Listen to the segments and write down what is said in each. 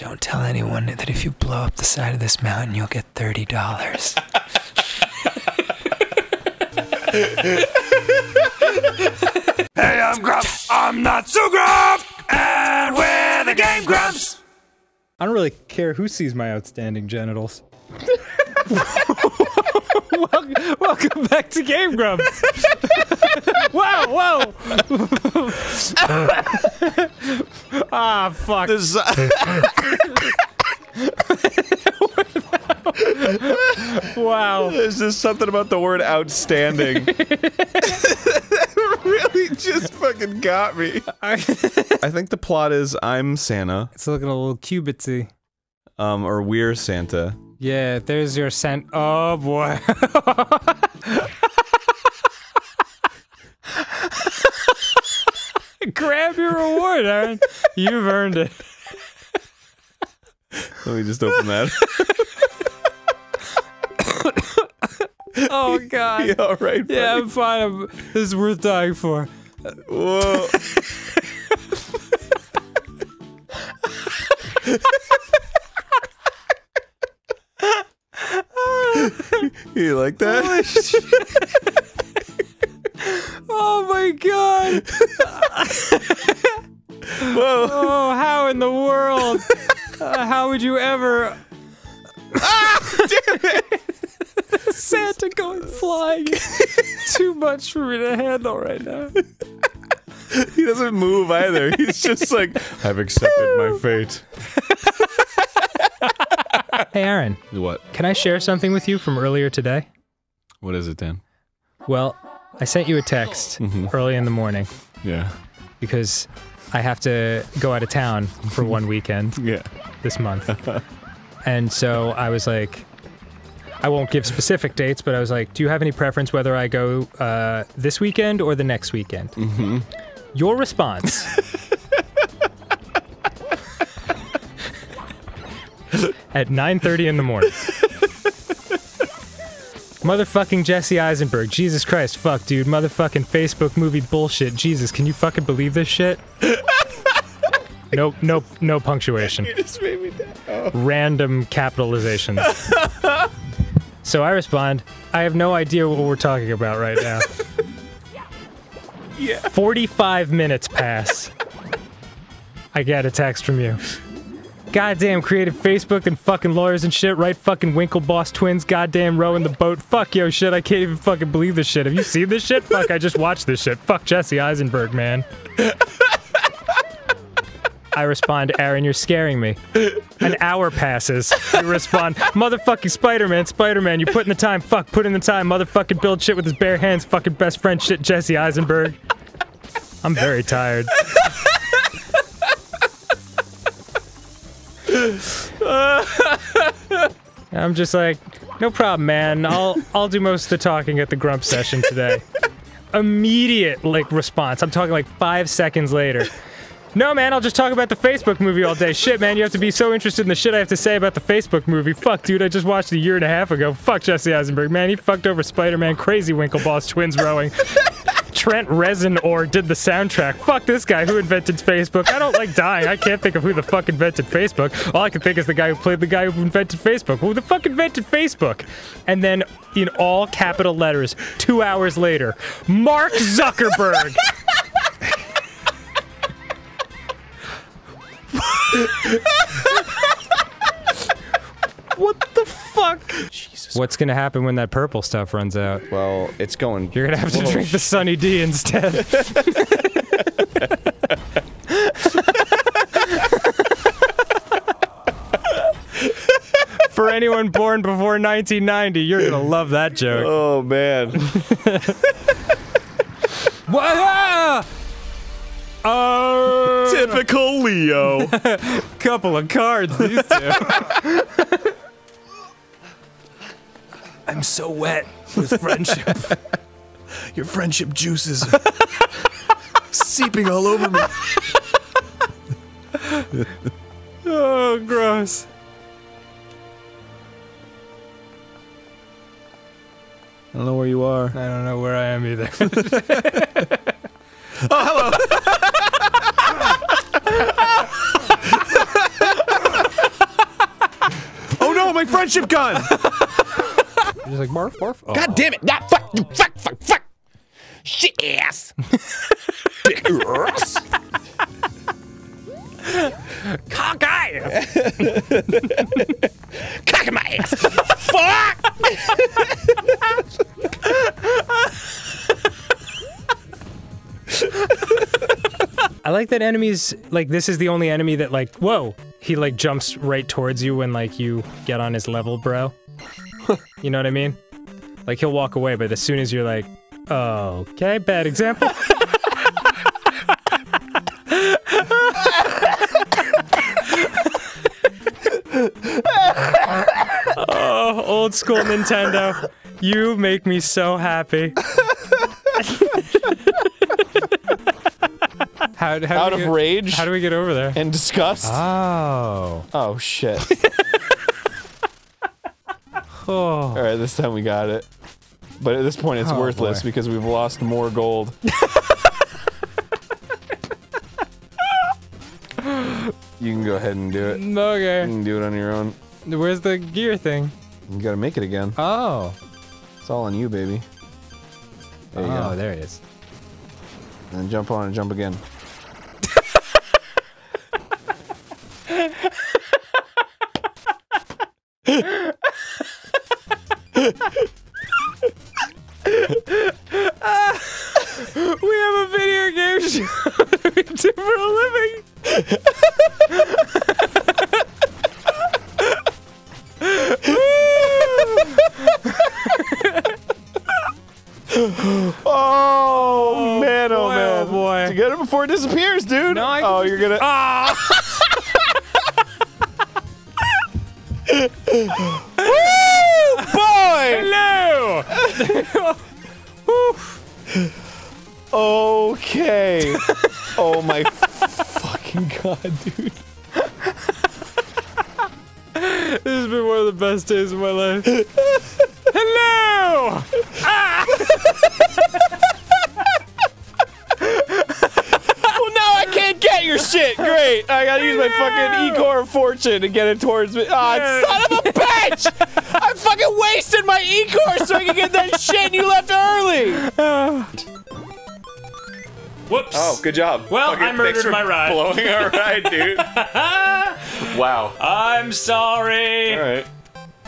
Don't tell anyone that if you blow up the side of this mountain, you'll get thirty dollars. Hey, I'm Grump. I'm not so Grump. And we're the Game Grumps. I don't really care who sees my outstanding genitals. welcome, welcome back to Game Grumps. whoa, whoa. ah, fuck. This, Wow. there's just something about the word outstanding. really just fucking got me. I think the plot is I'm Santa, It's looking a little cubitsy. um, or we're Santa. Yeah, there's your scent. Oh boy. Grab your reward, Arin. You've earned it. Let me just open that. Oh god. yeah, all right. Yeah. I'm fine. I'm, this is worth dying for. Whoa. you like that? Oh my god. Whoa. Oh, how in the world? Uh, how would you ever? ah, damn it! Santa going flying. Too much for me to handle right now. He doesn't move either. He's just like, I've accepted my fate. Hey, Arin, What? can I share something with you from earlier today? What is it, Dan? Well, I sent you a text early in the morning Yeah. because I have to go out of town for one weekend Yeah. this month. and so I was like, I won't give specific dates, but I was like, do you have any preference whether I go uh, this weekend or the next weekend? Mm-hmm. Your response. at 9:30 in the morning. Motherfucking Jesse Eisenberg. Jesus Christ, fuck, dude. Motherfucking Facebook movie bullshit. Jesus, can you fucking believe this shit? Nope, nope, no punctuation. just made me down. Oh. Random capitalizations. so I respond, I have no idea what we're talking about right now. Yeah. 45 minutes pass. I get a text from you. Goddamn creative Facebook and fucking lawyers and shit, right? Fucking Winklevoss twins, goddamn rowing the boat. Fuck yo shit, I can't even fucking believe this shit. Have you seen this shit? Fuck, I just watched this shit. Fuck Jesse Eisenberg, man. I respond, Arin, you're scaring me. An hour passes. You respond, motherfucking Spider-Man, Spider-Man, you put in the time. Fuck, put in the time. Motherfucking build shit with his bare hands. Fucking best friend shit, Jesse Eisenberg. I'm very tired. I'm just like, no problem, man. I'll I'll do most of the talking at the grump session today. Immediate like response. I'm talking like five seconds later. No, man, I'll just talk about the Facebook movie all day. Shit, man, you have to be so interested in the shit I have to say about the Facebook movie. Fuck, dude, I just watched it a year and a half ago. Fuck Jesse Eisenberg, man. He fucked over Spider-Man, crazy Winklevoss twins rowing. Trent Reznor or did the soundtrack. Fuck this guy who invented Facebook. I don't like dying. I can't think of who the fuck invented Facebook. All I can think is the guy who played the guy who invented Facebook. Who the fuck invented Facebook? And then in all capital letters, two hours later, Mark Zuckerberg. what the fuck? Jesus. What's gonna happen when that purple stuff runs out? Well, it's going. You're gonna have to drink the Sunny D instead. For anyone born before 1990, you're gonna love that joke. Oh man. What? Typical Leo. couple of cards, these two. I'm so wet with friendship. Your friendship juices seeping all over me. Oh, gross. I don't know where you are. I don't know where I am either. Oh, hello. oh no, my friendship gun! Just like barf, barf. Oh. God damn it! Nah, fuck, you fuck, fuck, fuck! Shit ass! Dick ass! Cockeye! Cock in my ass! fuck! I like that enemies like this is the only enemy that like whoa he like jumps right towards you when like you get on his level, bro. you know what I mean? Like he'll walk away, but as soon as you're like, oh, okay, bad example. oh, old school Nintendo. You make me so happy. how, how Out of get- rage How do we get over there? and disgust. Oh. oh shit! Oh. All right, this time we got it. But at this point, it's Oh, worthless boy. because we've lost more gold. you can go ahead and do it. Okay. You can do it on your own. Where's the gear thing? You gotta make it again. Oh. It's all on you, baby. There you oh, go. there it is. And jump on and jump again. Living. God, dude. This has been one of the best days of my life. Hello! Well, now I can't get your shit. Great. I gotta use my fucking Ecor fortune to get it towards me. Ah, son of a Whoops. Oh, good job. Well, I murdered my ride. Blowing our ride, dude. wow. I'm sorry. All right.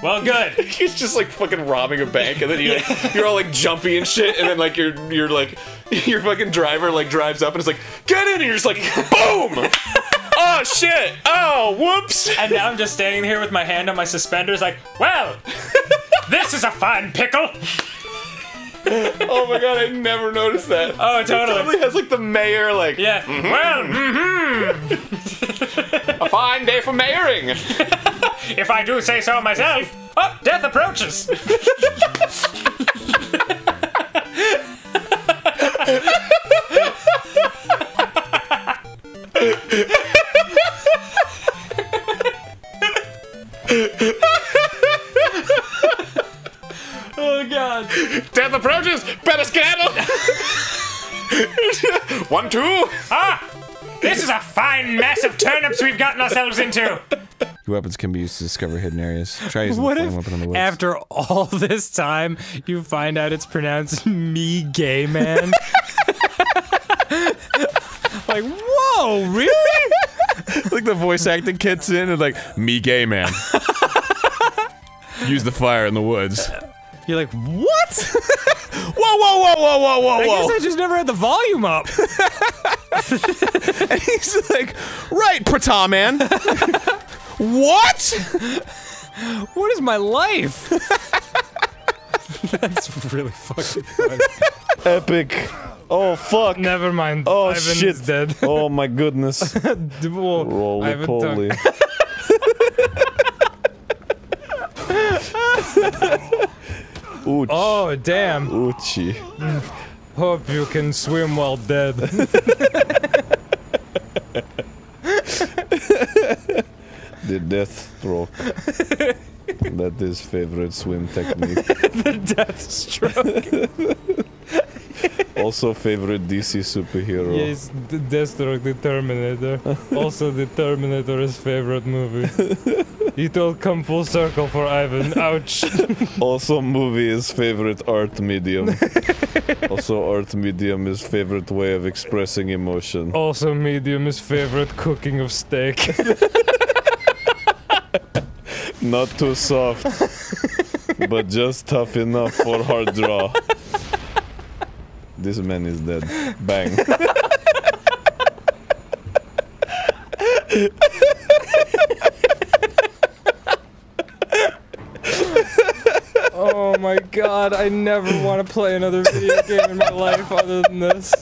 Well, good. He's just like fucking robbing a bank, and then you like, you're all like jumpy and shit, and then like your your like your fucking driver like drives up and it's like get in, and you're just like boom. oh shit. Oh whoops. and now I'm just standing here with my hand on my suspenders, like, well, this is a fine pickle. Oh my god, I never noticed that. Oh, totally. It totally. has like the mayor like Yeah. Well, mm, a fine day for mayoring. if I do say so myself. Oh, death approaches. oh god. Death approaches. Better skedaddle. One two. Ah! This is a fine mess of turnips we've gotten ourselves into. Your weapons can be used to discover hidden areas. Try using What the flame if weapon in the woods. after all this time you find out it's pronounced me gay man? like, whoa, really? like the voice acting kits in and like me gay man. Use the fire in the woods. You're like, what? Whoa, whoa, whoa, whoa, whoa, whoa, I guess! I just never had the volume up. and He's like, right, Prata man. what? What is my life? That's really fucking funny. Epic. Oh fuck. Never mind. Oh Ivan shit. is dead. Oh my goodness. Well, Roly Ivan poly. Ooch. Oh, damn. Oochie. Hope you can swim while dead. The death stroke. that is favorite swim technique. the Death stroke. Also, favorite DC superhero. Yes, Deathstroke, the Terminator. also, the Terminator's favorite movie. It all come full circle for Ivan. Ouch. Also, movie is favorite art medium. also, art medium is favorite way of expressing emotion. Also, medium is favorite cooking of steak. Not too soft, but just tough enough for hard draw. This man is dead. Bang. oh my god, I never want to play another video game in my life other than this.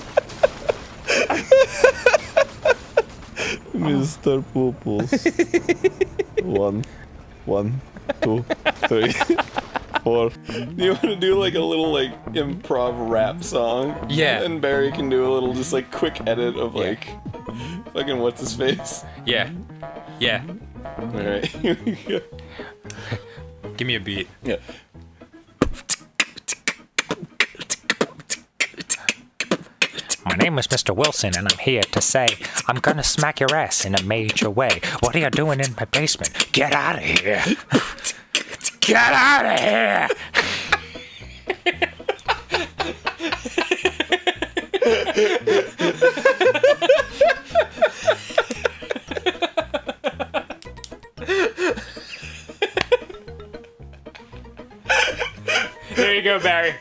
Mr. Pooples. one, one, two, three, four. Do you want to do like a little like improv rap song? Yeah. And Barry can do a little just like quick edit of like fucking what's his face. Yeah. Yeah. All right. Here we go. Give me a beat. yeah. My name is Mr. Wilson, and I'm here to say I'm gonna smack your ass in a major way. What are you doing in my basement? Get out of here! Get out of here! There you go, Barry.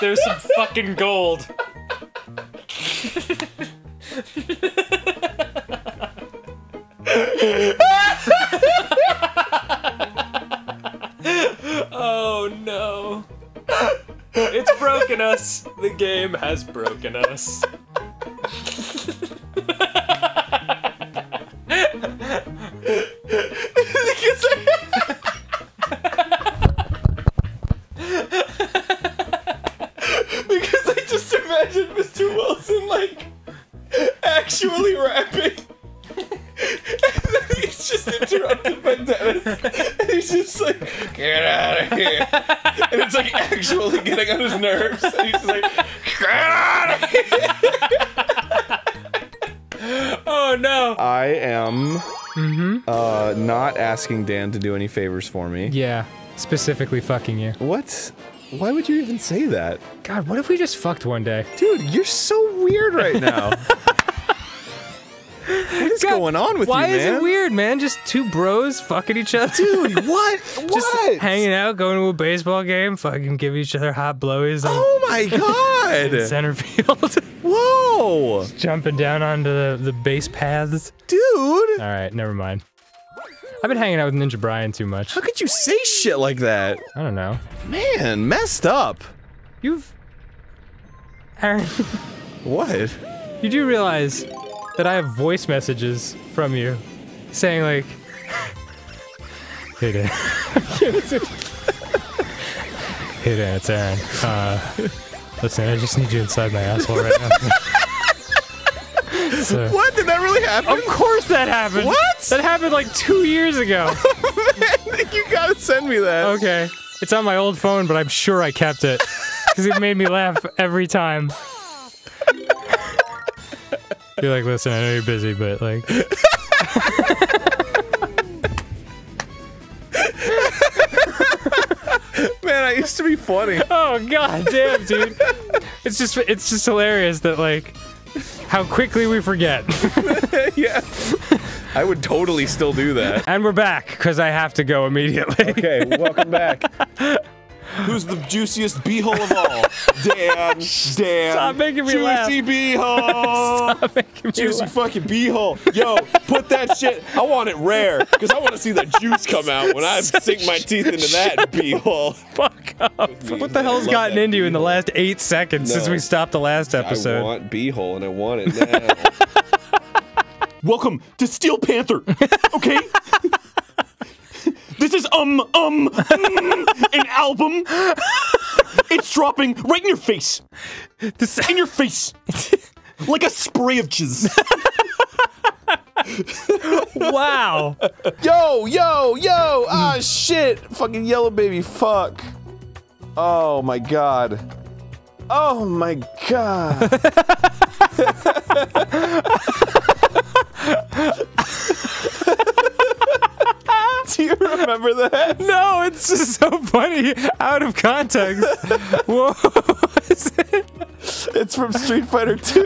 There's some fucking gold. Oh no. It's broken us. The game has broken us. Actually getting on his nerves. And he's just like, get out. Oh no. I am uh, not asking Dan to do any favors for me. Yeah, specifically fucking you. What? Why would you even say that? God, what if we just fucked one day? Dude, you're so weird right now. what is going on with Why you, is man? it weird, man? Just two bros fucking each other? Dude, what? Just what? hanging out, going to a baseball game, fucking giving each other hot blowies Oh my god! center field, Whoa! jumping down onto the, the base paths. Dude! All right, never mind. I've been hanging out with Ninja Brian too much. How could you say shit like that? I don't know. Man, messed up. You've. Arin, What? you do realize that I have voice messages from you saying, like. Hey, Dan. hey, Dan, it's Arin. Uh, listen, I just need you inside my asshole right now. so, What? Did that really happen? Of course that happened. What? That happened like two years ago. you gotta send me that. Okay. It's on my old phone, but I'm sure I kept it. Because it made me laugh every time. You're like, listen, I know you're busy, but like. Funny. Oh god damn, dude. It's just it's just hilarious that like how quickly we forget. yeah. I would totally still do that. and we're back, because I have to go immediately. Okay, welcome back. Who's the juiciest beehole of all? Dan. Dan. Stop making me laugh. Juicy beehole. Stop making me Juicy laugh. fucking beehole. Yo, put that shit. I want it rare because I want to see the juice come out when I sink my teeth into that beehole. Fuck up. What the hell's gotten into you in the last eight seconds since we stopped the last episode? I want beehole and I want it now. Welcome to Steel Panther. Okay. This is um um mm, an album. It's dropping right in your face. This- In your face. Like a spray of jizz. wow. Yo, yo, yo! Ah, shit! Fucking yellow baby, fuck! Oh my god. Oh my god. Do you remember that? No, it's just so funny out of context. Whoa. It's from Street Fighter 2.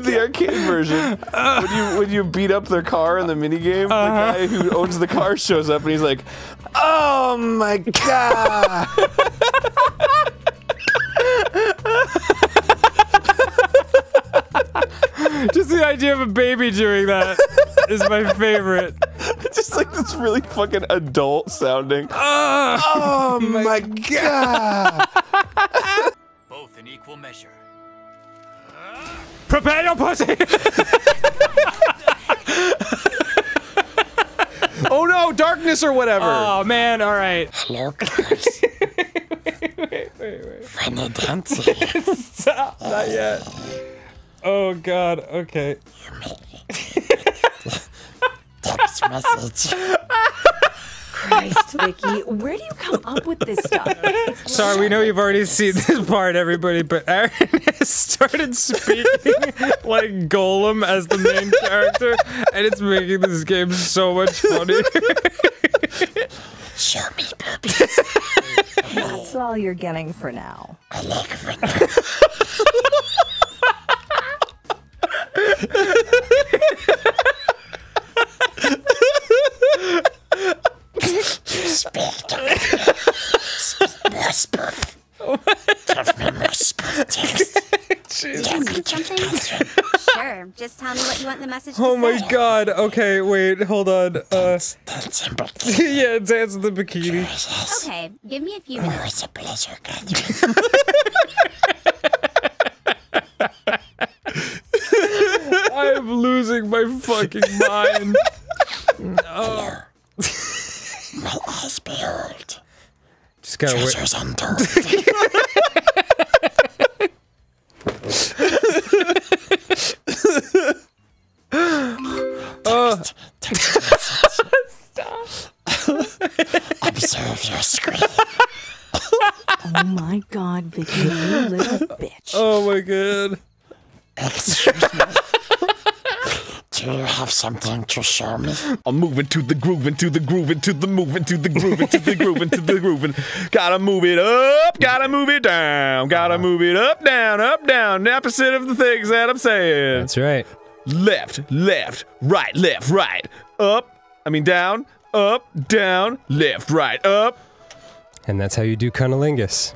the arcade version. when you when you beat up their car in the minigame, the uh-huh. guy who owns the car shows up and he's like, Oh my god. just the idea of a baby doing that is my favorite. Just like this really fucking adult sounding. Ah. oh my god. Both in equal measure. Prepare your pussy. Oh no, darkness or whatever. Oh man, all right. Hello, guys. Funny dancing. Stop. Not yet. Oh god. Okay. Text message. Christ, Vicky, where do you come up with this stuff? It's Sorry, we know you've already seen this part, everybody, but Arin has started speaking like Gollum as the main character, and it's making this game so much funnier. Show me puppies. That's all you're getting for now. I like vanilla. Speak. More spoof. Give me more spoof text. Something? Sure. Just tell me what you want the message to Oh my say. god. Okay, wait, hold on. Uh, Dancing bikini. yeah, dance in the bikini. Yes. Okay, give me a few minutes. Always a pleasure, Catherine. I'm losing my fucking mind. My eyes behold. Just gotta wait. Treasures untold. Text, text message. Observe your screen. Oh my god, Vicky, you little bitch. Oh my god. Excuse me. Do you have something to show me? I'm moving to the groove, into the groove, into the move, into the groove, into the groove, into the groove. Gotta move it up, gotta move it down, gotta uh-huh. move it up, down, up, down. The opposite of the things that I'm saying. That's right. Left, left, right, left, right, up. I mean down, up, down, left, right, up. And that's how you do cunnilingus.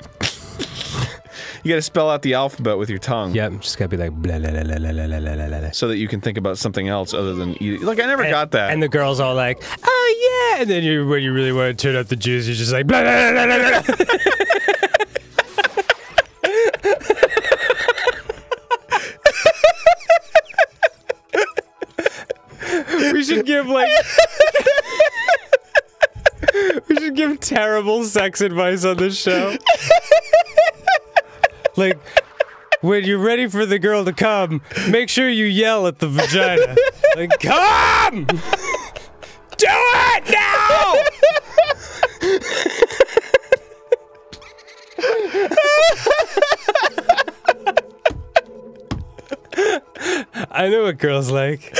You gotta spell out the alphabet with your tongue. Yep, just gotta be like blah blah blah blah blah blah blah blah blah. So that you can think about something else other than eating. Like I never got that. And the girl's all like, "Oh yeah," and then you, when you really want to turn up the juice, you're just like, blah blah blah blah blah. we should give like. we should give terrible sex advice on this show. Like, when you're ready for the girl to come, make sure you yell at the vagina. Like, come! Do it now! I know what girls like.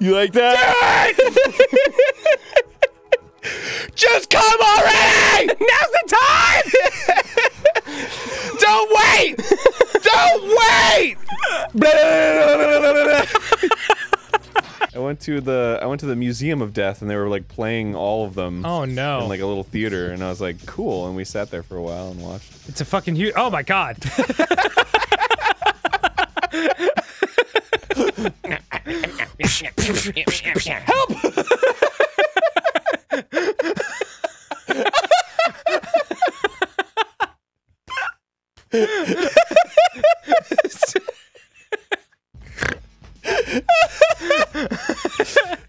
you like that? Just come already! Now's the time! Don't wait! Don't wait! I went to the I went to the Museum of Death and they were like playing all of them Oh no. in like a little theater and I was like, cool. And we sat there for a while and watched. it's a fucking huge. Oh my god.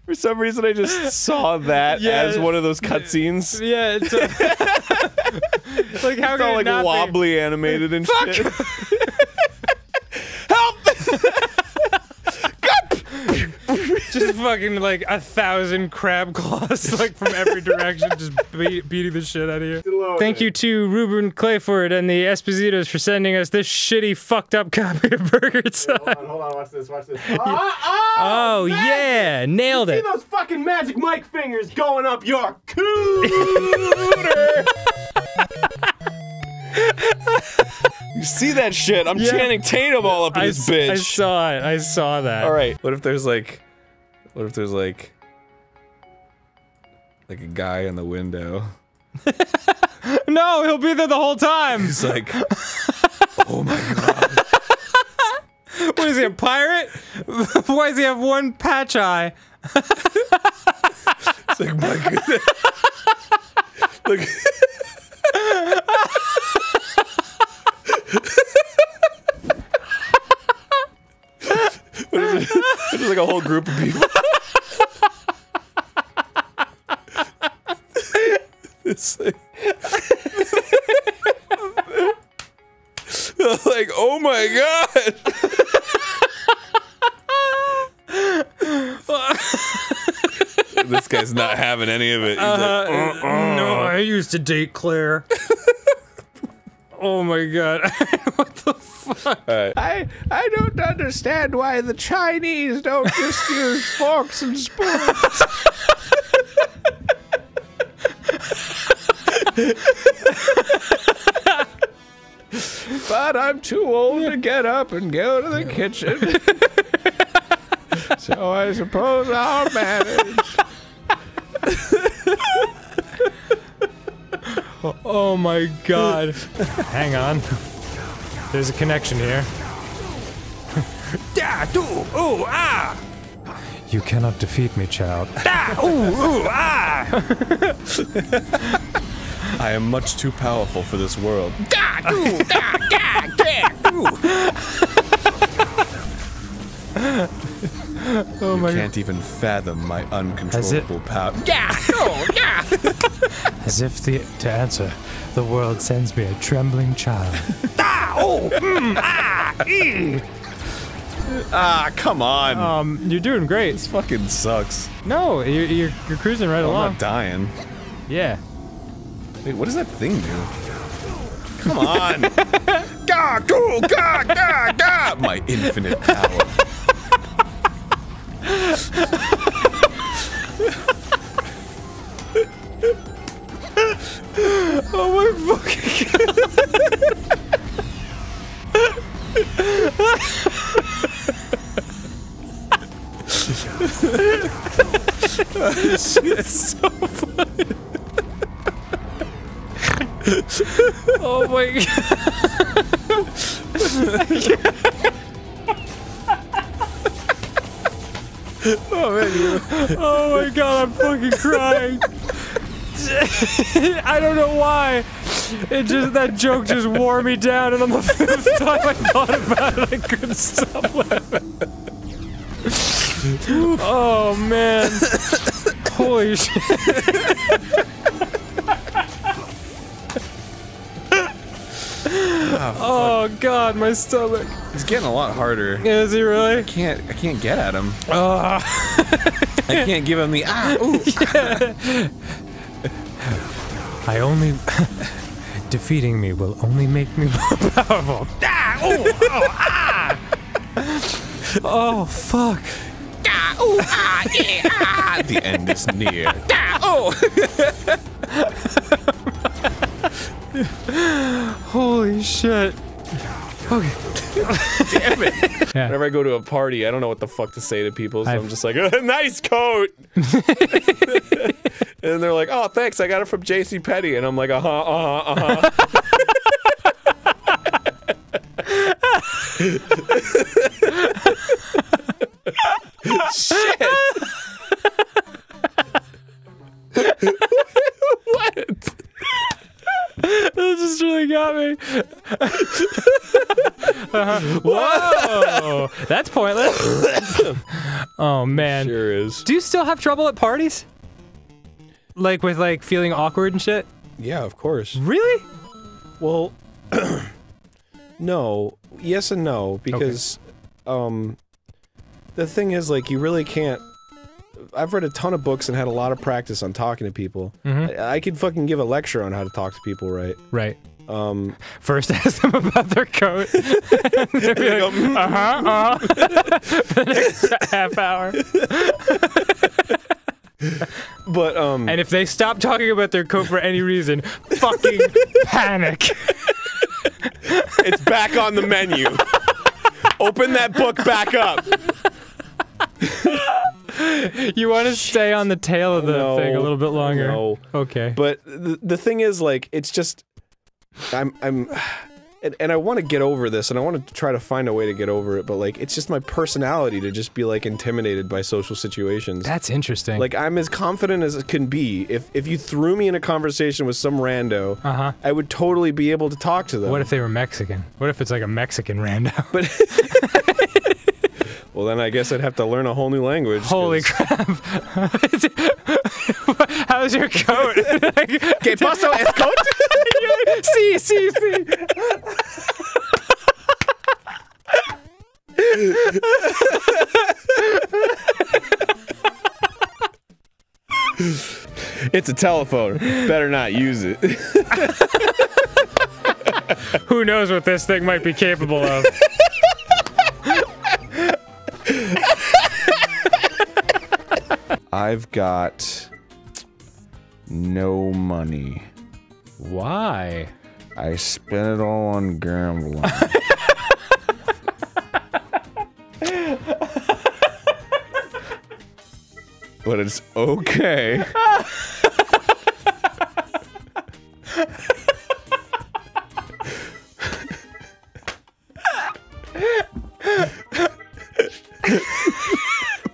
For some reason, I just saw that Yeah. as one of those cutscenes. yeah, it's, a- it's like how It's all like not be? wobbly animated and shit. fucking like a thousand crab claws like from every direction, just beat, beating the shit out of you. Thank you to Ruben Clayford and the Espositos for sending us this shitty, fucked up copy of Burger Time. Hold on, hold on, watch this, watch this. Ah, ah, oh oh, oh yeah, nailed See it. See those fucking Magic Mike fingers going up your cooter. you see that shit? I'm Yeah. Channing Tatum all up in I, this s- bitch. I saw it. I saw that. All right. What if there's like, what if there's like, like a guy in the window? No, he'll be there the whole time. He's like, oh my god. What is he, a pirate? Why does he have one patch eye? It's like my goodness. Look. What is it? It's like a whole group of people. it's like, like, oh my god. this guy's not having any of it. He's like, Uh, No, I used to date Claire. oh my god. what the fuck? I I don't understand why the Chinese don't just use forks and spoons. but I'm too old to get up and go to the kitchen. so I suppose I'll manage. Oh my god. Hang on. There's a connection here. Da, do, ooh, ah! You cannot defeat me, child. Da, ooh, ooh, ah! I am much too powerful for this world. Da, do, da, da, da, do. Oh my Can't even fathom my uncontrollable power. Da, do, da. As if the, to answer, the world sends me a trembling child. Da, ooh, mm, ah, ee. Ah, come on. Um, you're doing great. this fucking sucks. No, you're, you're, you're cruising right along. I'm along. not dying. Yeah. Wait, what does that thing do? Come on. Da, do, ga, ga, ga. my infinite power. Oh my fucking It's so funny. oh my god. oh my god, I'm fucking crying. I don't know why. It just that joke just wore me down, and on the fifth time I thought about it, I couldn't stop laughing. oh man! Holy shit! Oh god, my stomach. He's getting a lot harder. Is he really? I can't. I can't get at him. Oh. I can't give him the ah. Ooh. I only defeating me will only make me more powerful. Da, ooh, oh, ah. Oh fuck! Da, ooh, ah, yeah, ah. The end is near. Da, oh. Holy shit! Okay. Damn it. Yeah. Whenever I go to a party, I don't know what the fuck to say to people, so i am just like, nice coat. and they're like, oh, thanks, I got it from J.C. Penney, and I'm like, uh huh, uh huh, uh huh. Shit. That just really got me. Uh-huh. Whoa! That's pointless. oh man. Sure is. Do you still have trouble at parties? Like with like feeling awkward and shit? Yeah, of course. Really? Well, no. Yes and no, because um, the thing is, like, you really can't I've read a ton of books and had a lot of practice on talking to people. Mhm. I, I could fucking give a lecture on how to talk to people, right? Right. Um, First, ask them about their coat. They'll be like, uh huh, uh huh. For the next half hour. but um, and if they stop talking about their coat for any reason, fucking panic. it's back on the menu. Open that book back up. You want to stay on the tail of the No, thing a little bit longer. no. Okay. But the, the thing is, like, it's just, I'm, I'm, and, and I want to get over this, and I want to try to find a way to get over it. But like, it's just my personality to just be like intimidated by social situations. That's interesting. Like, I'm as confident as it can be. If if you threw me in a conversation with some rando, Uh-huh. I would totally be able to talk to them. What if they were Mexican? What if it's like a Mexican rando? Well, then I guess I'd have to learn a whole new language. Holy crap! How's your coat? ¿Qué pasó, es coat? sí, sí, sí. It's a telephone. Better not use it. Who knows what this thing might be capable of? I've got no money. Why? I spent it all on gambling. but it's okay.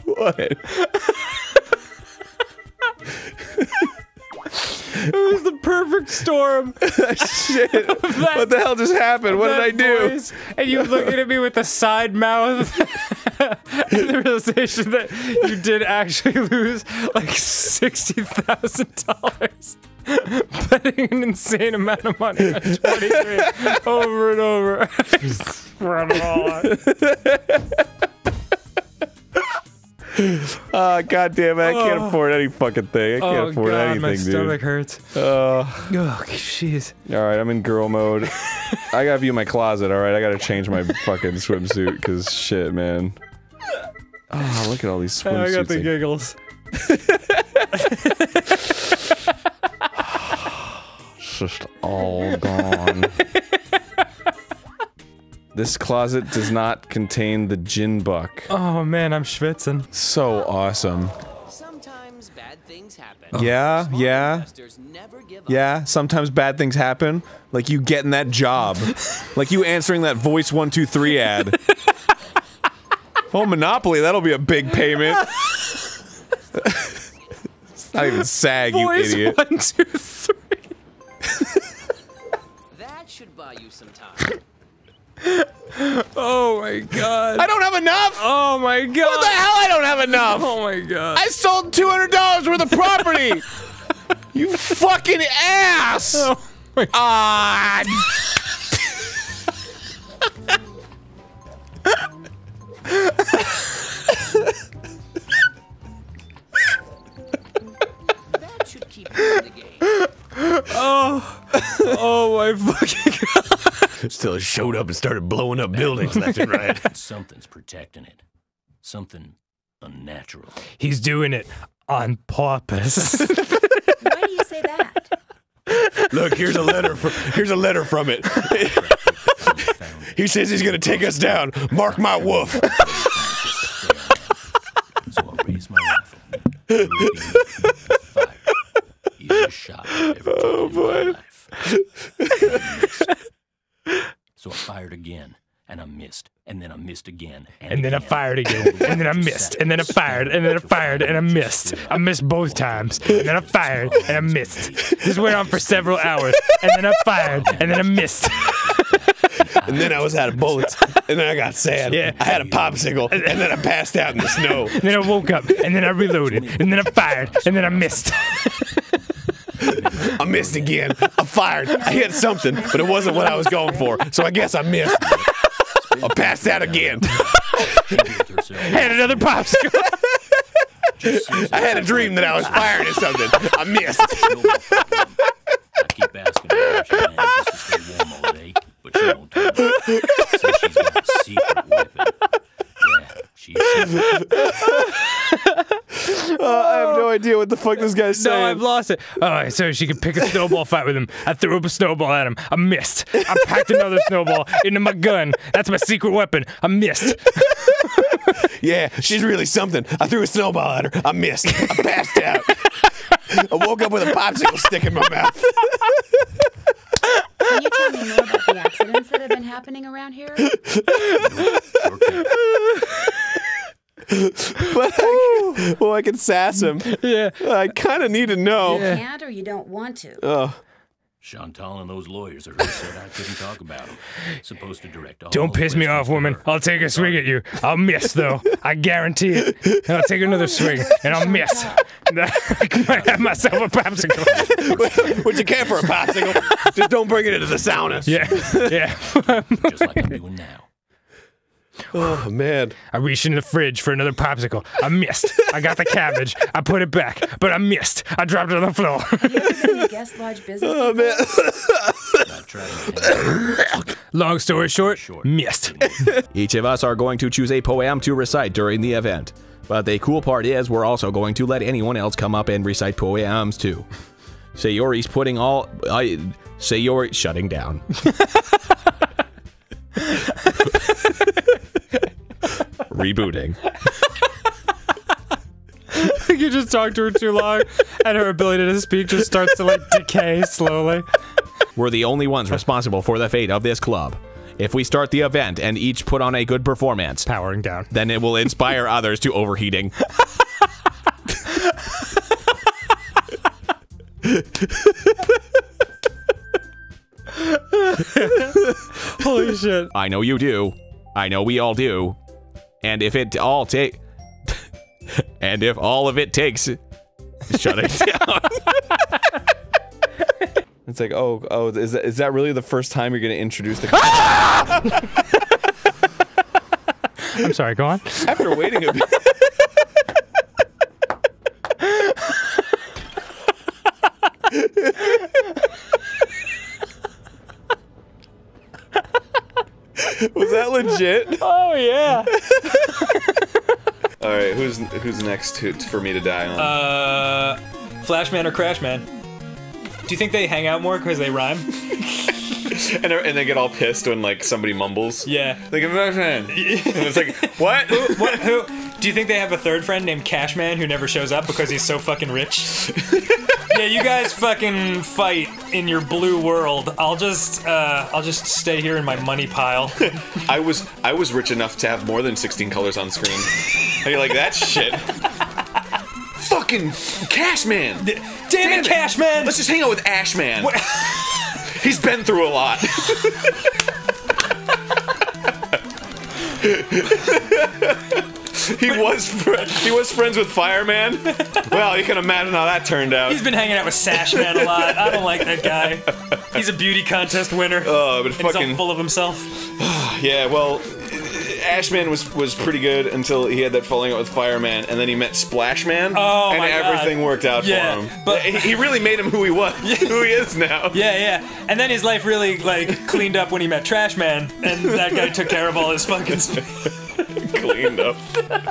what? It was the perfect storm. Shit. what the hell just happened? What did I do? voice, and you looking at me with a side mouth. and the realization that you did actually lose like sixty thousand dollars. Betting an insane amount of money on 23 over and over. Spread it all out. Oh, God damn it. I can't Oh. afford any fucking thing. I can't Oh, afford God, anything, my dude. stomach hurts. Uh, Oh, jeez. all right, I'm in girl mode. I gotta view my closet, all right? I gotta change my fucking swimsuit, because shit, man. Oh, look at all these swimsuits. I got the giggles. It's just all gone. This closet does not contain the gin buck. Oh man, I'm schwitzing. So awesome. Sometimes bad things happen. Yeah, Smart yeah. never give up. Yeah, sometimes bad things happen. Like you getting that job. like you answering that voice 123 ad. oh, Monopoly, that'll be a big payment. it's not even SAG, you Voice idiot. one, two, three. That should buy you some time. Oh my god. I don't have enough! Oh my god. What the hell? I don't have enough! Oh my god. I sold $200 worth of property! you fucking ass! Oh my Ah! That should keep you in the game. Oh. Oh my fucking god. Still showed up and started blowing up buildings left and right. Something's protecting it. Something unnatural. He's doing it on purpose. Why do you say that? Look, here's a letter from here's a letter from it. he says he's gonna take us down. Mark my woof. So I'll raise my rifle. Fire. Easiest shot I've ever Oh, taken in my life. So I fired again, and I missed, and then I missed again, and, And then I fired again. And then I missed. And then I fired. And then I fired. And I missed. I missed both times. And then I fired. And I missed. This went on for several hours. And then I fired. And then I missed. And then I was out of bullets. And then I got sad. Yeah. I had a popsicle. And then I passed out in the snow. And then I woke up. And then I reloaded. And then I fired. And then I missed. I missed again. I fired. I hit something, but it wasn't what I was going for. So I guess I missed. I passed out again. And another popsicle. I had a dream that I was firing at something. I missed. I keep asking her she manages to stay warm all day, but she won't tell me. Says she's got a secret weapon. She's Uh, I have no idea what the fuck this guy's No, saying. I've lost it. Oh, so she could pick a snowball fight with him. I threw up a snowball at him. I missed. I packed another snowball into my gun. That's my secret weapon. I missed. Yeah, she's really something. I threw a snowball at her. I missed. I passed out. I woke up with a popsicle stick in my mouth. Can you tell me more about the accidents that have been happening around here? but I, well, I can sass him. Yeah. I kind of need to know. You can't or you don't want to. Oh. Chantal and those lawyers already said I couldn't talk about them. Supposed to direct all Don't piss me off, woman. I'll take a swing at you. I'll miss, though. I guarantee it. And I'll take another swing, and I'll miss. I might have myself a popsicle. Would you care for a popsicle? Just don't bring it into the sauna. Yeah, yeah. Just like I'm doing now. Oh man. I reached in the fridge for another popsicle. I missed. I got the cabbage. I put it back, but I missed. I dropped it on the floor. Have you ever been in guest lodge business? Oh man. Long story short, missed. Each of us are going to choose a poem to recite during the event. But the cool part is, we're also going to let anyone else come up and recite poems too. Sayori's putting all. I Sayori shutting down. Rebooting. you just talk to her too long, and her ability to speak just starts to like decay slowly. We're the only ones responsible for the fate of this club. If we start the event and each put on a good performance, powering down, then it will inspire others to overheating. Holy shit. I know you do. I know we all do. And if it all take and if all of it takes shut it down. It's like, oh, oh, is that, is that really the first time you're going to introduce the? I'm sorry, go on. After waiting a bit. Was that legit? Oh yeah. All right, who's who's next to, for me to die on? Uh, Flashman or Crashman? Do you think they hang out more because they rhyme? and, and they get all pissed when like somebody mumbles. Yeah. Like Flashman. and it's like what? who, what? Who? Do you think they have a third friend named Cashman who never shows up because he's so fucking rich? Yeah, you guys fucking fight in your blue world. I'll just, uh, I'll just stay here in my money pile. I was I was rich enough to have more than 16 colors on screen. How you like that shit? Fucking Cashman! Damn, it, Cashman! Let's just hang out with Ashman. He's been through a lot. he was fr- he was friends with Fireman. Well, you can imagine how that turned out. He's been hanging out with Sashman a lot. I don't like that guy. He's a beauty contest winner. Oh, but and he's all fucking full of himself. yeah. Well, Ashman was was pretty good until he had that falling out with Fireman, and then he met Splashman, Oh, and my God. everything worked out Yeah, for him. but- he he really made him who he was, who he is now. Yeah, yeah. And then his life really like cleaned up when he met Trashman, and that guy took care of all his fucking. Cleaned up.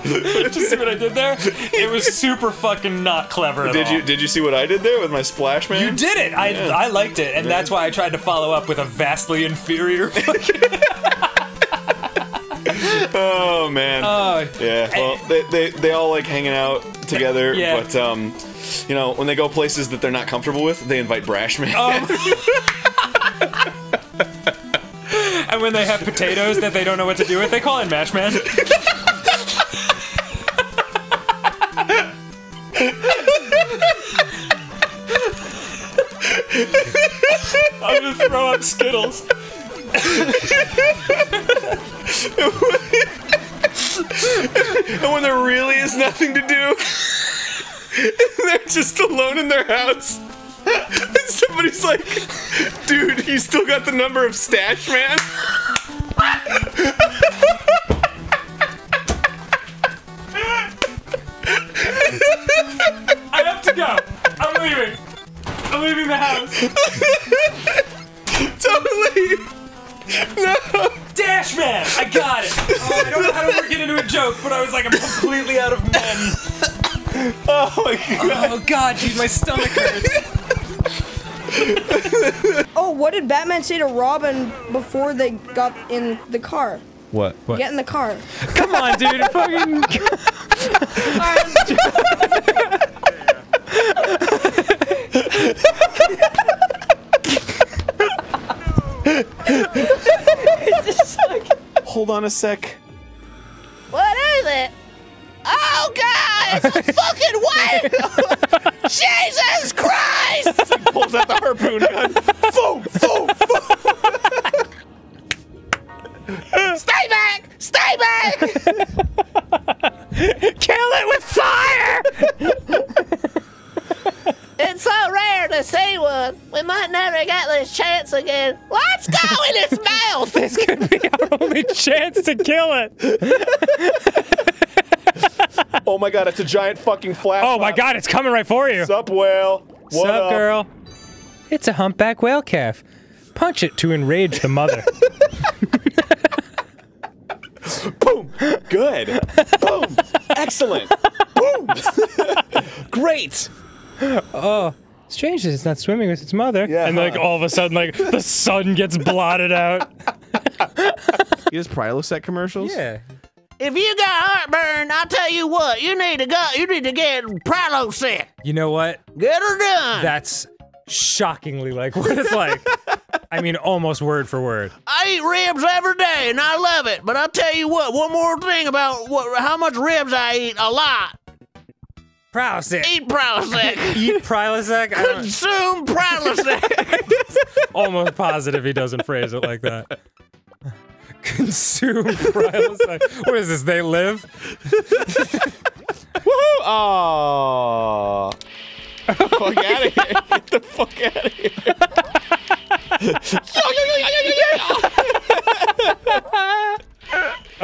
Did you see what I did there? It was super fucking not clever at Did all. you did you see what I did there with my splash man? You did it. I Yeah. I liked it, and that's why I tried to follow up with a vastly inferior. Oh man. Oh. yeah. Well, they, they they all like hanging out together, Yeah. but um, you know, when they go places that they're not comfortable with, they invite Brashman. Um, and when they have potatoes that they don't know what to do with, they call in Mashman. I'm gonna throw up Skittles. and when there really is nothing to do, they're just alone in their house. but he's like, dude, you still got the number of Stash Man? I have to go. I'm leaving. I'm leaving the house. totally. No. Dash Man. I got it. Oh, I don't know how to work it into a joke, but I was like, I'm completely out of men. Oh my god. Oh god, dude, my stomach hurts. Oh, what did Batman say to Robin before they got in the car? What? Get in the car. Come on, dude. Fucking. Hold on a sec. What is it? Oh God! It's a fucking whale! Jesus Christ! He pulls out the harpoon gun. Boom! Boom! Stay back! Stay back! Kill it with fire! It's so rare to see one. We might never get this chance again. Let's go in its mouth! This could be our only chance to kill it. Oh my god, it's a giant fucking flash. Oh my god, it's coming right for you. Sup, whale? What Sup, up? girl? It's a humpback whale calf. Punch it to enrage the mother. Boom! Good. Boom! Excellent. Boom! Great. oh, strange that it's not swimming with its mother. Yeah, and like all of a sudden, like the sun gets blotted out. He does Prilosec commercials? Yeah. If you got heartburn, I'll tell you what, you need to go you need to get Prilosec. You know what? Get her done. That's shockingly like what it's like. I mean, almost word for word. I eat ribs every day and I love it. But I'll tell you what, one more thing about what, how much ribs I eat. A lot. Prilosec. Eat Prilosec. Eat Prilosec. I Consume Prilosec. almost positive he doesn't phrase it like that. Consume. What is this? They live? Woohoo! Oh. fuck out of here. Get the fuck out of here.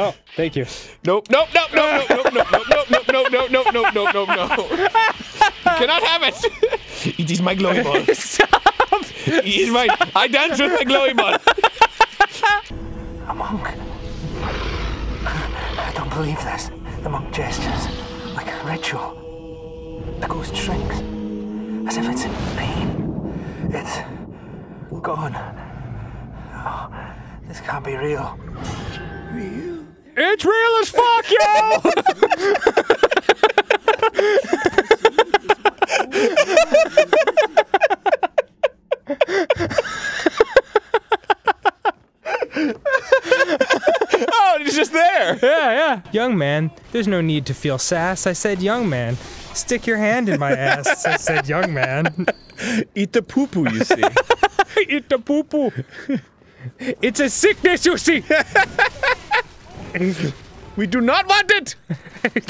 Oh, thank you. Nope, nope, nope, nope, nope, nope, nope, nope, nope, nope, nope, nope, nope, nope, nope, nope. Cannot have it. It is my glowy ball. Stop. It is my. I dance with my glowy ball. A monk? I don't believe this. The monk gestures like a ritual. The ghost shrinks as if it's in pain. It's gone. Oh, this can't be real. Real? It's real as fuck, yo! Oh, it's just there. Yeah, yeah. Young man, there's no need to feel sass. I said, young man. Stick your hand in my ass. I said, young man. Eat the poo poo, you see. Eat the poo poo. It's a sickness, you see. we do not want it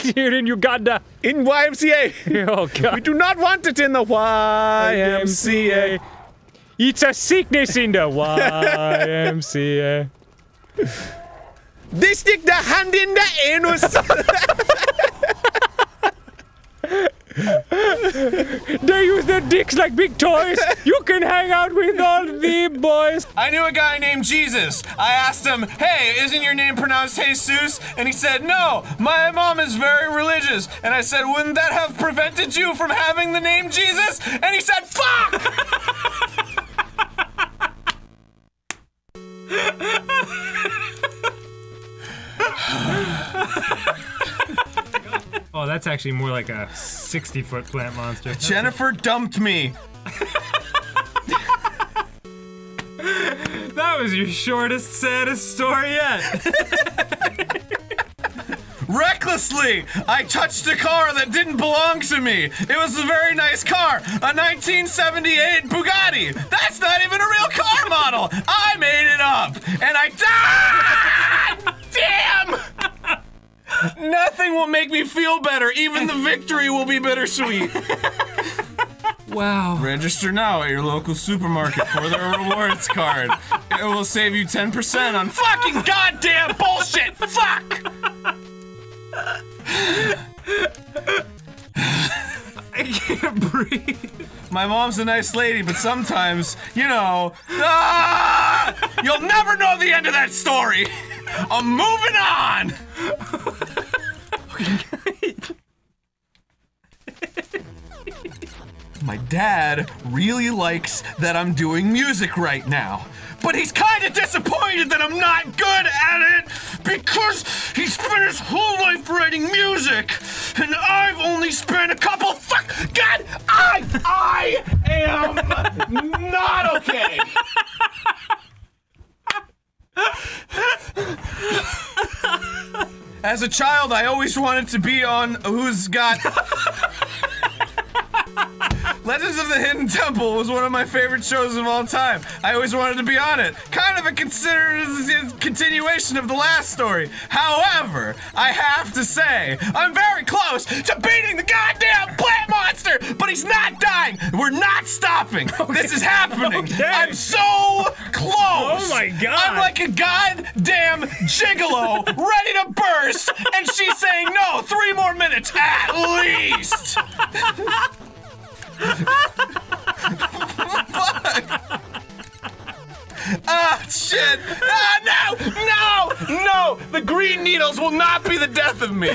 Here in Uganda. in YMCA. Oh, God. We do not want it in the YMCA. It's a sickness in the YMCA. They stick the hand in the anus. They use their dicks like big toys. You can hang out with all the boys. I knew a guy named Jesus. I asked him, hey, isn't your name pronounced Jesus? And he said, no, my mom is very religious. And I said, wouldn't that have prevented you from having the name Jesus? And he said, fuck! Oh, that's actually more like a 60 foot plant monster. Jennifer dumped me. That was your shortest, saddest story yet. Recklessly, I touched a car that didn't belong to me. It was a very nice car, a 1978 Bugatti. That's not even a real car model. I made it up, and I died. Damn! Nothing will make me feel better. Even the victory will be bittersweet. Wow. Register now at your local supermarket for their rewards card. It will save you 10% on fucking goddamn bullshit. Fuck! Can't breathe. My mom's a nice lady, but sometimes, you know, ah, you'll never know the end of that story. I'm moving on. My dad really likes that I'm doing music right now. But he's kind of disappointed that I'm not good at it because he spent his whole life writing music and I've only spent a couple fuck God I I am not okay. As a child, I always wanted to be on Who's Got Legends of the Hidden Temple was one of my favorite shows of all time. I always wanted to be on it. Kind of a considered continuation of the last story. However, I have to say, I'm very close to beating the goddamn plant monster, but he's not dying. We're not stopping. This is happening. I'm so close. Oh my God. I'm like a goddamn gigolo ready to burst, and she's saying no, three more minutes at least. Ah, shit! Ah, no! No! No! The green needles will not be the death of me!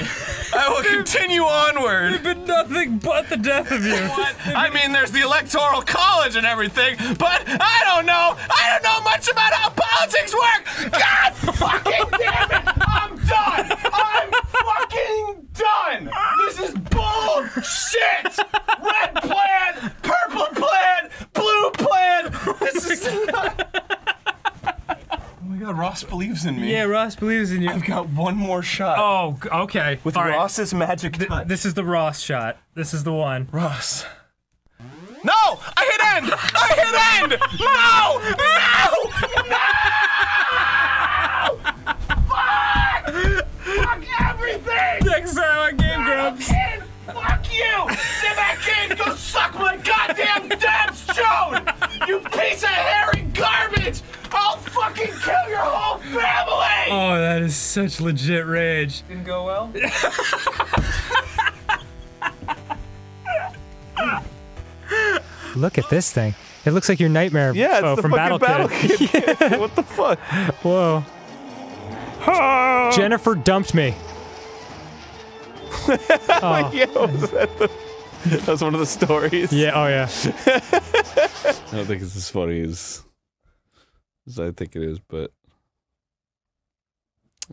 I will continue onward! They've been nothing but the death of you. What? I mean, there's the electoral college and everything, but I don't know! I don't know much about how politics work! God fucking damn it! I'm done! I'm fucking done! This is bullshit! Red plan! Purple plan! Blue plan! This is not... Oh my god, Ross believes in me. Yeah, Ross believes in you. I've got one more shot. Oh, okay. With All right. Ross's magic Th- touch. this is the Ross shot. This is the one. Ross. No! I hit end! I hit end! No! No! No! Fuck! Fuck everything! Next time on Game Grumps. Fuck you! Sit back in! Go suck my goddamn dad's Oh, that is such legit rage. Didn't go well. Look at this thing. It looks like your nightmare Yeah, it's foe the from fucking Battle, Battle Kid. Kid. what the fuck? Whoa. Oh. Jennifer dumped me. Oh. yeah, was that, the, that was one of the stories. Yeah, oh yeah. I don't think it's as funny as, as I think it is, but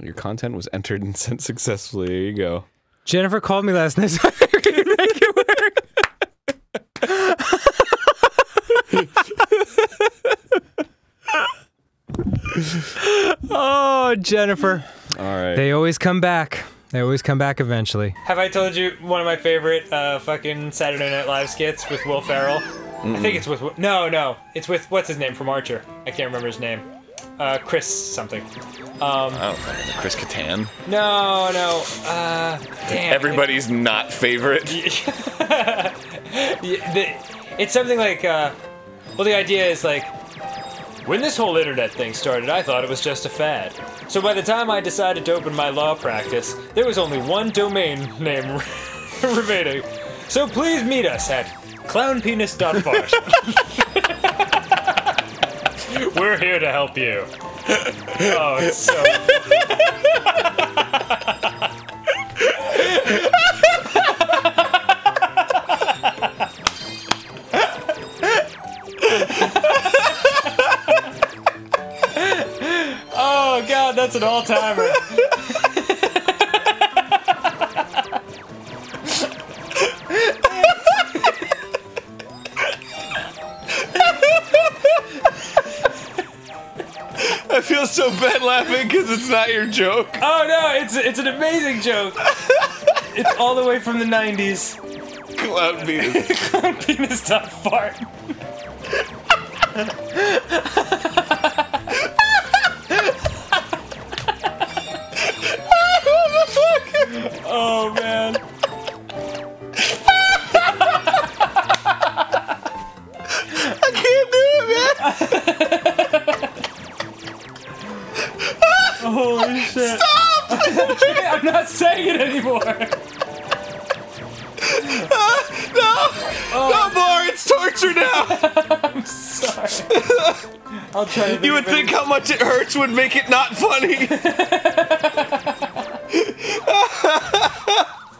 your content was entered and sent successfully. There you go. Jennifer called me last night. So I could make it work. oh, Jennifer. All right. They always come back. They always come back eventually. Have I told you one of my favorite uh, fucking Saturday Night Live skits with Will Ferrell? I think it's with no, no, it's with what's his name from Archer. I can't remember his name. Uh, Chris something. Um, Oh, Chris Kattan. no, no. Uh, damn. Everybody's not favorite. It's something like, uh, well, the idea is like, when this whole internet thing started, I thought it was just a fad. So by the time I decided to open my law practice, there was only one domain name remaining. So please meet us at clownpenis.fart. We're here to help you. Oh, it's so. Oh god, that's an all-timer. I feel so bad laughing because it's not your joke. Oh no, it's it's an amazing joke. It's all the way from the 90s. Clown penis. Clown penis dot fart. I'll to You would think how much it hurts would make it not funny.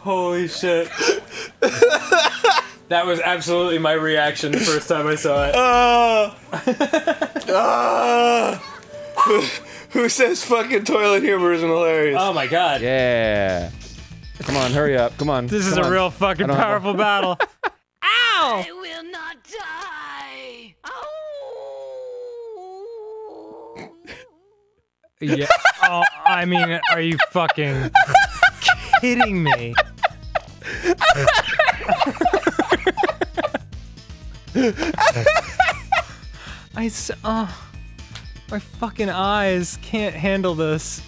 Holy shit. that was absolutely my reaction the first time I saw it. Uh, uh, who, who says fucking toilet humor isn't hilarious? Oh my god. Yeah. Come on, hurry up. Come on. This is Come a on. real fucking I don't have- powerful battle. Ow! I will not die. Yeah. Oh, I mean, are you fucking kidding me? I oh, my fucking eyes can't handle this.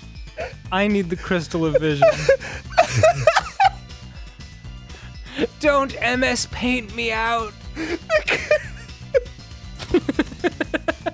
I need the crystal of vision. Don't MS paint me out.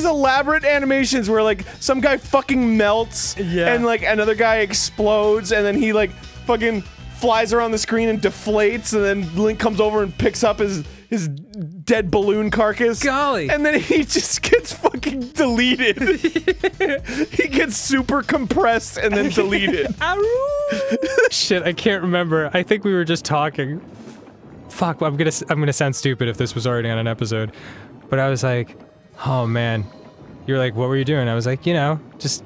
these elaborate animations where like some guy fucking melts Yeah. and like another guy explodes and then he like fucking flies around the screen and deflates and then Link comes over and picks up his his dead balloon carcass. Golly. And then he just gets fucking deleted. he gets super compressed and then deleted. Shit, I can't remember. I think we were just talking. Fuck, I'm gonna s- I'm gonna sound stupid if this was already on an episode, but I was like, oh man, you're like, what were you doing? I was like, you know, just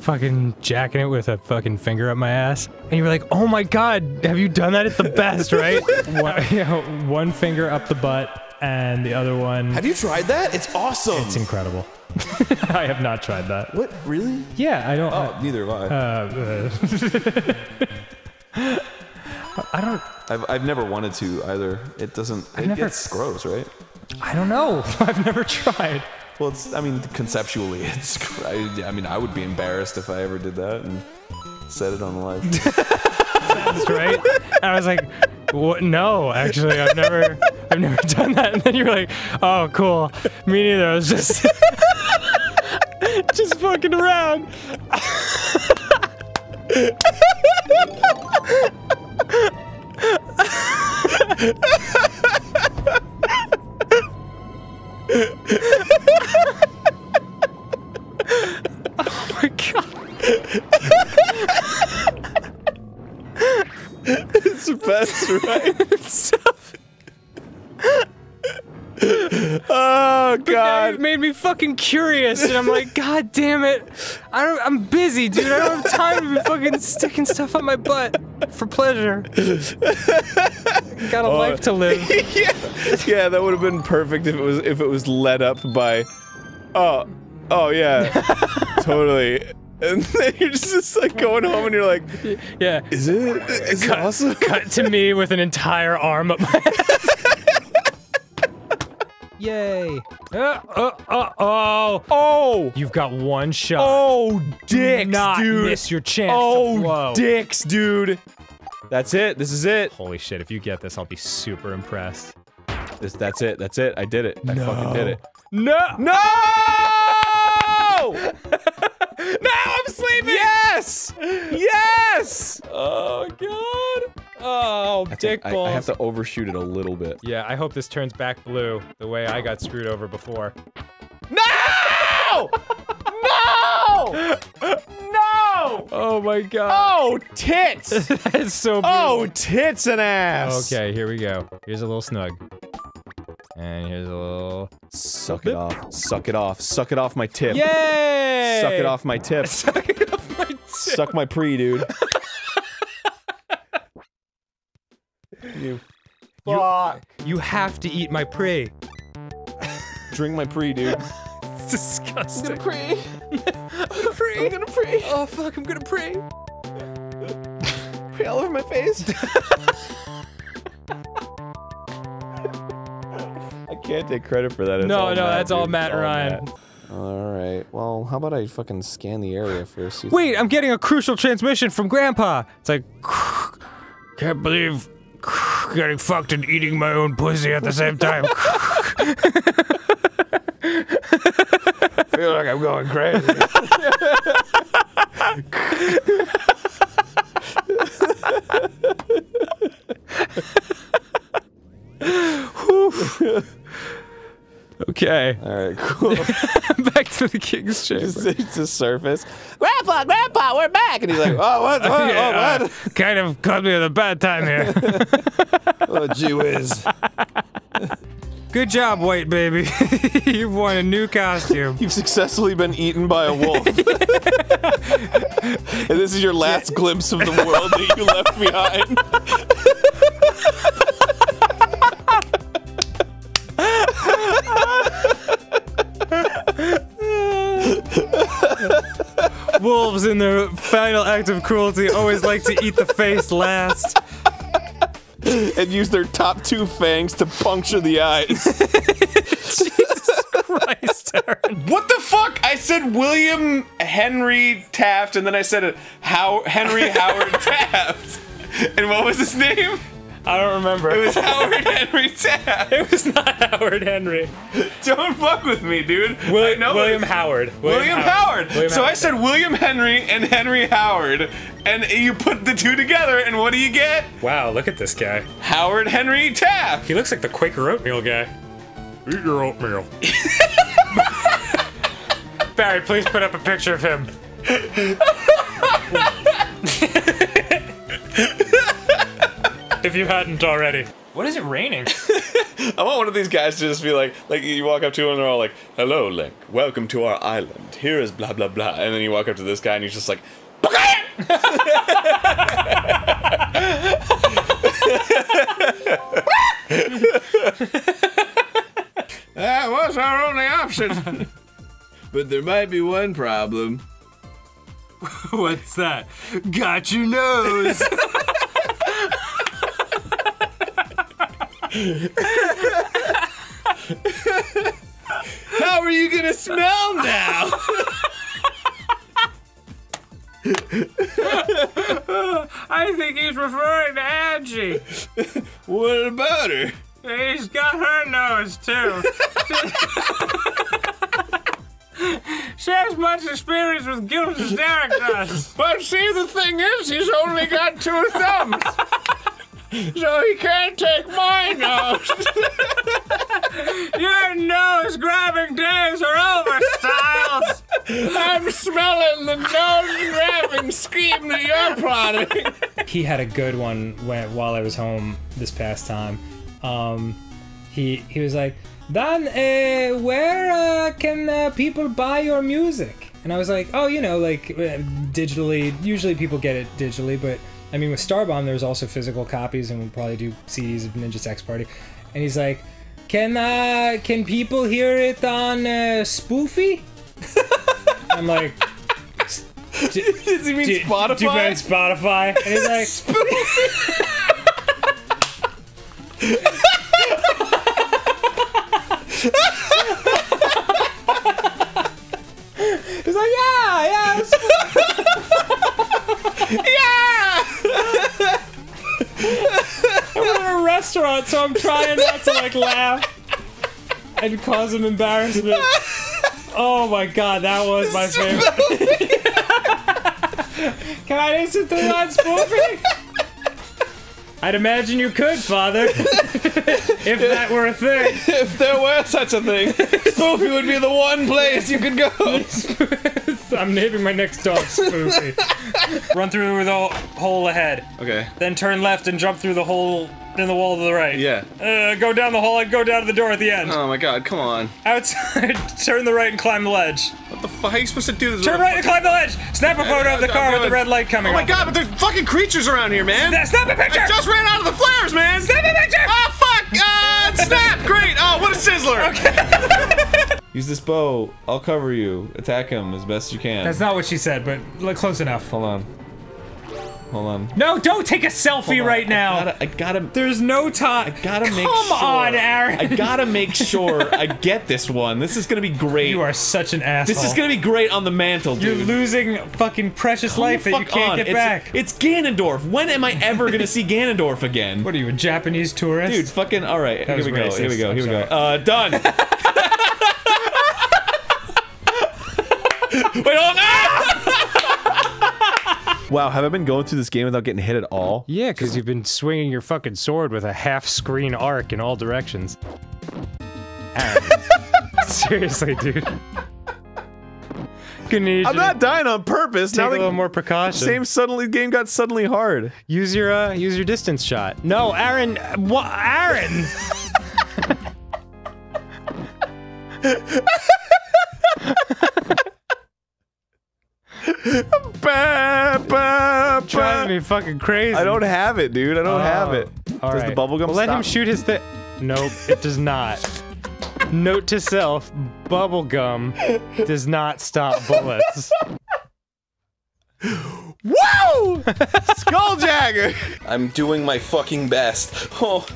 fucking jacking it with a fucking finger up my ass, and you were like, oh my god, have you done that? It's the best, right? one, you know, one finger up the butt and the other one. Have you tried that? It's awesome. It's incredible. I have not tried that. What? Really? Yeah, I don't. Oh, neither have I. Uh, uh, I don't. I've, I've never wanted to either. It doesn't. It never- gets gross, right? I don't know. I've never tried. Well, it's. I mean, conceptually, it's. I, I mean, I would be embarrassed if I ever did that and said it on the live. That's right. And I was like, what? No, actually, I've never, I've never done that. And then you're like, oh, cool. Me neither. I was just, just fucking around. Oh my god. it's the best, right? oh god. It made me fucking curious, and I'm like, God damn it! I don't. I'm busy, dude. I don't have time to be fucking sticking stuff up my butt for pleasure. Got a Oh. life to live. yeah, yeah, that would have been perfect if it was if it was led up by, oh, oh yeah, totally. And then you're just, just like going home and you're like, Yeah. is it? Is it awesome? Cut to me with an entire arm up my ass. Yay. Uh, uh, uh, oh. Oh. You've got one shot. Oh, dicks, Do not dude. miss your chance Oh, dicks, dude. That's it. This is it. Holy shit, if you get this, I'll be super impressed. This, that's it. That's it. I did it. I fucking did it. No! No! no, I'm sleeping! Yes! Yes! Oh, God. Oh, I, dick think I, balls. I have to overshoot it a little bit. Yeah, I hope this turns back blue the way I got screwed over before. No! No! No! Oh my god. Oh, tits! that is so Oh, tits and ass! Okay, here we go. Here's a little snug. And here's a little. Suck it off. Suck it off. Suck it off my tip. Yay! Suck it off my tip. Suck it off my tip. Suck my pre, dude. you fuck. You have to eat my prey. Drink my pre, dude. It's disgusting. pre. Pray. I'm gonna pray. Oh fuck, I'm gonna pray. Pre all over my face. I can't take credit for that. It's No, no, Matt, that's all. Matt oh, It's Ryan. Matt. All right. Well, how about I fucking scan the area first? see if- Wait, I'm getting a crucial transmission from Grandpa. It's like, can't believe getting fucked and eating my own pussy at the same time. feel like I'm going crazy. okay. All right, cool. To the king's chamber. Just to surface. Grandpa, Grandpa, we're back. And he's like, oh, what? what? Yeah, Oh, uh, kind of caught me at a bad time here. what? Oh, gee whiz. Good job, white baby. You've won a new costume. You've successfully been eaten by a wolf. and this is your last glimpse of the world that you left behind. Wolves, in their final act of cruelty, always like to eat the face last. and use their top two fangs to puncture the eyes. Christ, Arin. What the fuck? I said William Henry Taft, and then I said uh, How Henry Howard Taft. And what was his name? I don't remember. It was Howard Henry Taft. It was not Howard Henry. Don't fuck with me, dude. William, I know William it- Howard. William, Howard. William so I said William Henry and Henry Howard, and you put the two together, and what do you get? Wow, look at this guy. Howard Henry Taft. He looks like the Quaker oatmeal guy. Eat your oatmeal. Barry, please put up a picture of him. if you hadn't already. What is it raining? I want one of these guys to just be like, like you walk up to him and they're all like, "Hello, Link. Welcome to our island. Here is blah blah blah." And then you walk up to this guy and he's just like, That was our only option. but there might be one problem. What's that? Got your nose. How are you gonna smell now? I think he's referring to Angie. what about her? He's got her nose too. she has much experience with guilt as Derek does. But see, the thing is, he's only got two thumbs. So he can't take my nose. Your nose grabbing days are over, Styles. I'm smelling the nose grabbing scheme that you're plotting. He had a good one when, while I was home this past time. Um, he he was like, Dan, uh, where uh, can uh, people buy your music? And I was like, oh, you know, like uh, digitally. Usually people get it digitally, but I mean, with Starbomb, there's also physical copies, and we'll probably do CDs of Ninja Sex Party. And he's like, can uh, can people hear it on uh, Spoofy? I'm like. Does he mean Spotify? Do you mean Spotify? And he's like, Spoofy. He's like, yeah, yeah, yeah. I'm in a restaurant, so I'm trying not to like laugh and cause him embarrassment. Oh my god, that was my favorite. Can I listen to that spoofy? I'd imagine you could, Father. if that were a thing. if there were such a thing, Spoofy would be the one place you could go. I'm naming my next dog Spoofy. Run through the hole ahead. Okay. Then turn left and jump through the hole in the wall to the right. Yeah. Uh, go down the hall and go down to the door at the end. Oh my god, come on. Outside, turn the right and climb the ledge. What the fuck? How are you supposed to do this? Turn right and climb the ledge. Snap a photo of the car with the red light coming Oh my god, but there's fucking creatures around here, man! Snap- Snap a picture! I just ran out of the flares, man! Snap a picture! Oh fuck! Uh, snap! Great! Oh, what a sizzler! Okay. Use this bow. I'll cover you. Attack him as best you can. That's not what she said, but look close enough. Hold on. Hold on. No, don't take a selfie right I now. gotta, I gotta, There's no time. I gotta make sure. Come on, Arin. I gotta make sure I get this one. This is gonna be great. You are such an asshole. This is gonna be great on the mantle, dude. You're losing fucking precious Calm life that you can't on. get it's, back. It's Ganondorf. When am I ever gonna see Ganondorf again? What are you, a Japanese tourist? Dude, fucking all right. Here was we go. Here we racist. go. I'm Here we go. Uh, done. Wait, hold on. wow, have I been going through this game without getting hit at all? Yeah, because you've been swinging your fucking sword with a half screen arc in all directions. Seriously, dude. Gonna I'm not dying on purpose. take now a little more precaution. same suddenly game got suddenly hard. Use your uh, use your distance shot. No, Arin. What, Arin? Ba, ba, Driving ba. me fucking crazy. I don't have it, dude. I don't have Oh, it. all Does right. the bubblegum well, Let him shoot his thing. Nope, it does not. Note to self: bubblegum does not stop bullets. Woo! Skulljagger! I'm doing my fucking best. Oh,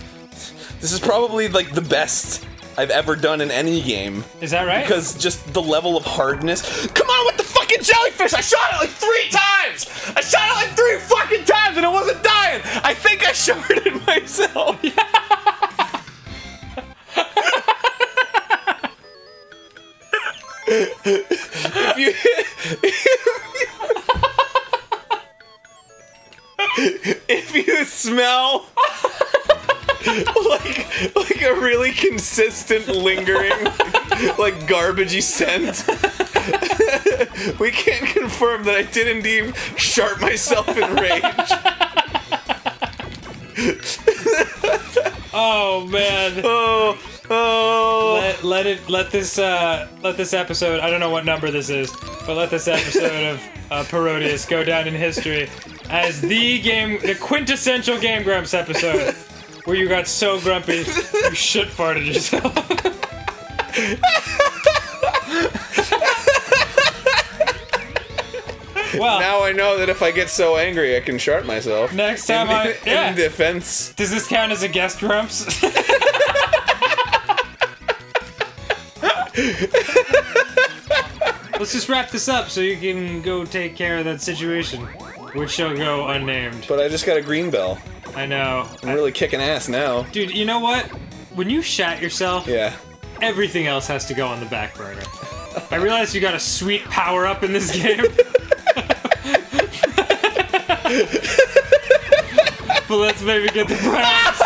this is probably like the best I've ever done in any game. Is that right? Because just the level of hardness. Come on what the fucking jellyfish! I shot it like three times! I shot it like three fucking times and it wasn't dying! I think I shorted myself! if you if you smell like like a really consistent lingering like garbagey scent. We can't confirm that I did indeed sharp myself in rage. Oh man. oh oh. Let, let it let this uh let this episode I don't know what number this is, but let this episode of uh, Parodius go down in history as the game the quintessential Game Grumps episode where you got so grumpy you shit farted yourself. well, now I know that if I get so angry I can sharp myself next time in, I in defense Does this count as a guest grumps? Let's just wrap this up so you can go take care of that situation, which shall go unnamed. but I just got a green bell I know. I'm really kicking ass now Dude, you know what? When you shat yourself, yeah everything else has to go on the back burner. I realize you got a sweet power up in this game. but let's maybe get the prize.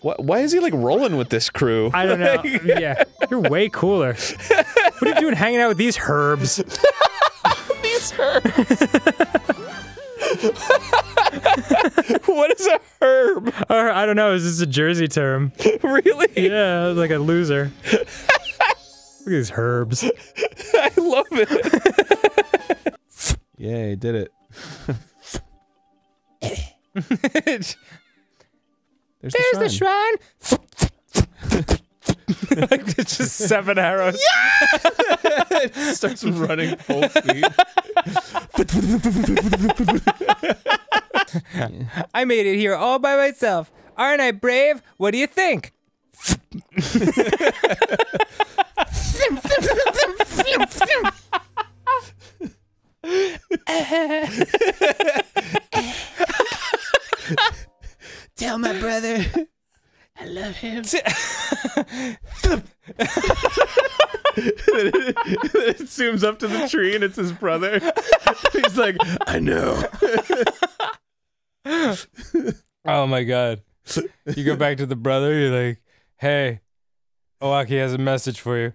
Why, why is he like rolling with this crew? I don't know. yeah, you're way cooler. What are you doing hanging out with these herbs? These herbs. what is a herb? Or, I don't know. Is this a Jersey term? Really? Yeah, like a loser. Look at these herbs. I love it. yeah, he did it. There's, the shrine. like it's just seven arrows. it starts running full speed. I made it here all by myself. Aren't I brave? What do you think? Tell my brother I love him. it zooms up to the tree and it's his brother. He's like, I know. Oh my god. You go back to the brother, you're like, hey, Owaki has a message for you.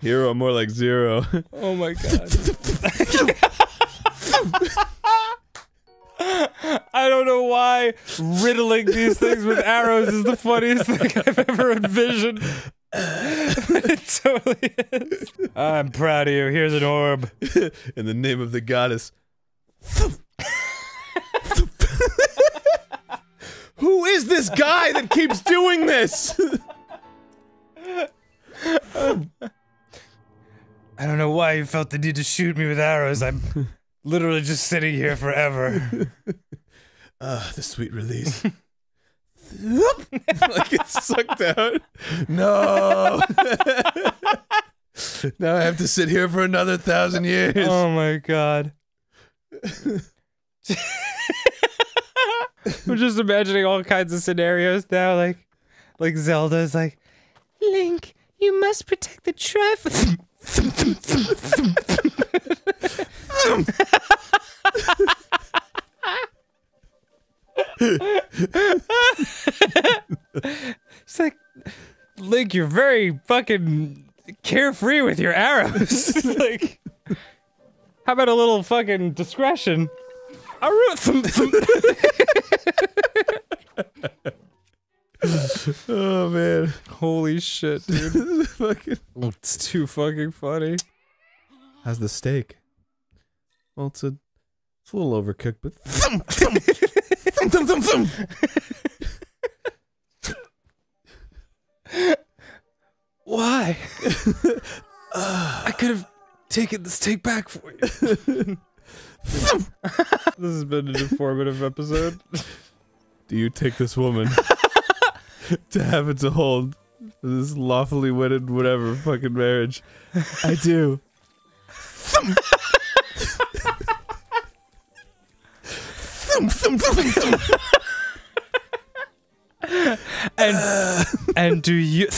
Hero, more like zero. Oh my god. I don't know why riddling these things with arrows is the funniest thing I've ever envisioned. it totally is. I'm proud of you. Here's an orb. In the name of the goddess. Who is this guy that keeps doing this? I don't know why you felt the need to shoot me with arrows. I'm literally just sitting here forever. Ah, the sweet release. like it's sucked out. No. now I have to sit here for another thousand years. Oh my god. I'm just imagining all kinds of scenarios now, like like Zelda's like, Link, You must protect the trifle. it's like, Link, you're very fucking carefree with your arrows. like, how about a little fucking discretion? I root some. oh man. Holy shit, dude. fucking. It's too fucking funny. How's the steak? Well, it's a, it's a little overcooked, but Why? I could have taken the steak back for you. this has been an informative episode. Do you take this woman to have it to hold this lawfully wedded whatever fucking marriage? I do. And and do you